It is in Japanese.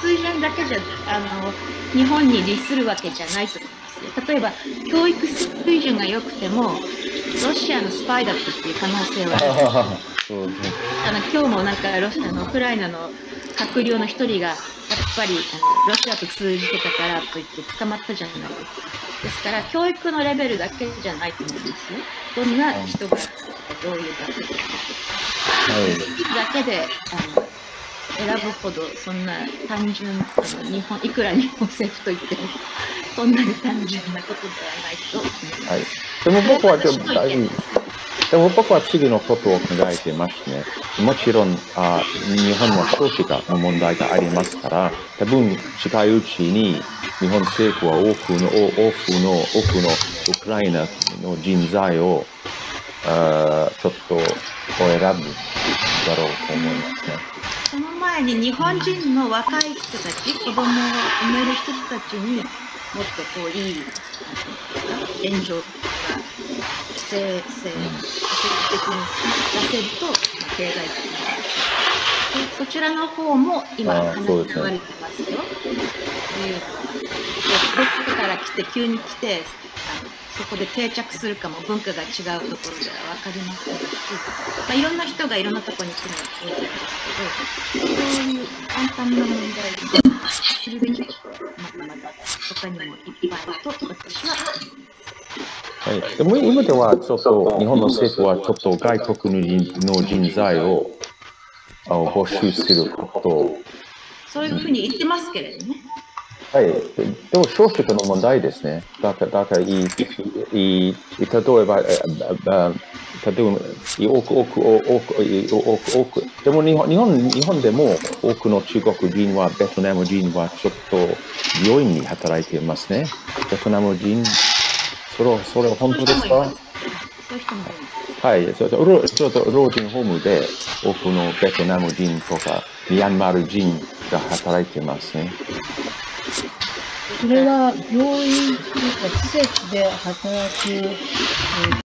水準だけじゃあの日本に利するわけじゃないと思いますよ。例えば教育水準が良くてもロシアのスパイだったっていう可能性はある。そうですね。あの今日もなんかロシアのウクライナの閣僚の一人がやっぱりあのロシアと通じてたからといって捕まったじゃないですか。ですから教育のレベルだけじゃないと思うんですよ。どんな人がどういう学校はい。だけであの選ぶほどそんな単純日本いくら日本政府といってもそんなに単純なことではないと思います。はい。でも僕はでも大丈夫でも僕は次のことを考えてましてね、もちろんあ日本は少子化の問題がありますから、多分近いうちに日本政府は多くの多くの多くのウクライナの人材をあちょっと選ぶだろうと思いますね。その前に日本人の若い人たち、子供を産める人たちにもっとこういいなんていうんですか援助とか政政政治的に出せると、ま、経済的そそちらの方も今話そうですねが流れてますよ。どこから来て急に来てあのそこで定着するかも文化が違うところでは分かりませんし、まあ、いろんな人がいろんなところに来るのは当然ですけどそういう簡単な問題で知るべきことはまだまだ他にもいっぱいと私は思います。はい、でも今ではちょっと日本の政府はちょっと外国の人の人材をあ募集することをそういうふうに言ってますけれどね。はい、ででも少子化の問題ですね。だから、だからいい、いい、例えば、えああ例えば、多く、多く、多く、多く、多く、でも日本、日本、日本でも多くの中国人は、ベトナム人はちょっと病院に働いていますね。ベトナム人、それは、それは本当ですかそういう人もいますそういう人もいます。はい、そうそう老ちょっと老人ホームで多くのベトナム人とかミャンマー人が働いてますね。それは病院とか施設で働く、えー